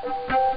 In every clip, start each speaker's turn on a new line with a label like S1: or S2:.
S1: В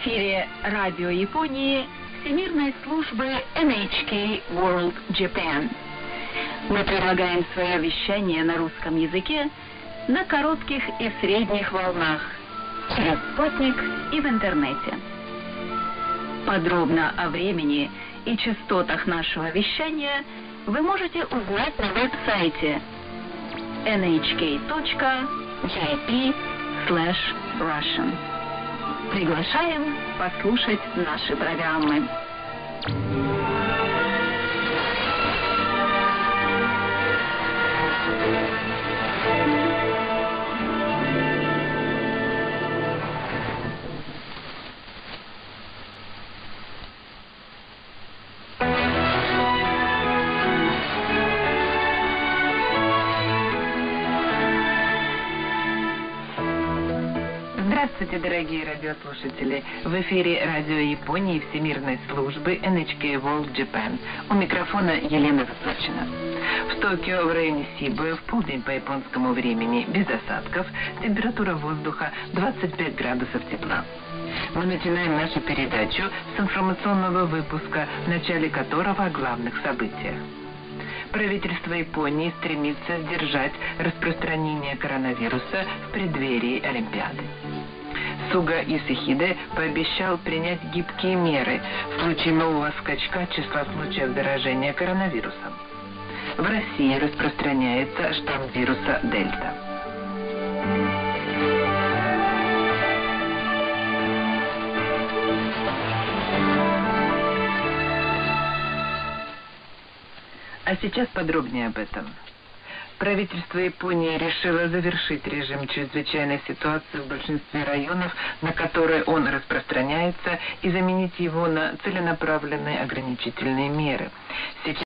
S1: эфире радио Японии Всемирной службы NHK World Japan. Мы предлагаем свое вещание на русском языке на коротких и средних волнах, через спутник и в интернете. Подробно о времени и частотах нашего вещания вы можете узнать на веб-сайте nhk.jp/russian. Приглашаем послушать наши программы.
S2: Здравствуйте, дорогие радиослушатели! В эфире радио Японии Всемирной службы NHK World Japan. У микрофона Елена Высочина. В Токио в районе Сибы в полдень по японскому времени без осадков, температура воздуха 25 градусов тепла. Мы начинаем нашу передачу с информационного выпуска, в начале которого о главных событиях. Правительство Японии стремится сдержать распространение коронавируса в преддверии Олимпиады. Суга Исихиде пообещал принять гибкие меры в случае нового скачка числа случаев заражения коронавирусом. В России распространяется штамм вируса Дельта. А сейчас подробнее об этом. Правительство Японии решило завершить режим чрезвычайной ситуации в большинстве районов, на которые он распространяется, и заменить его на целенаправленные ограничительные меры. Сейчас